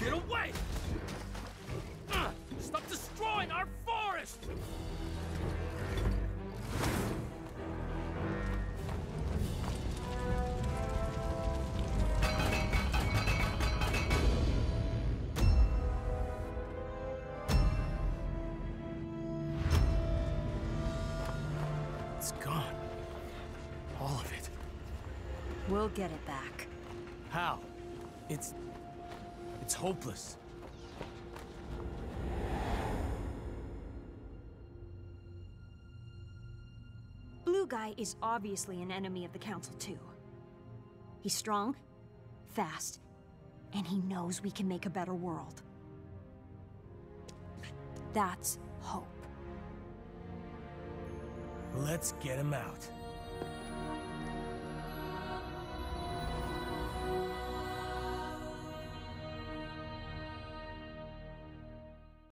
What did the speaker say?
Get away! Gone. All of it. We'll get it back. How? It's... It's hopeless. Blue Guy is obviously an enemy of the Council too. He's strong, fast, and he knows we can make a better world. That's hope. Let's get him out.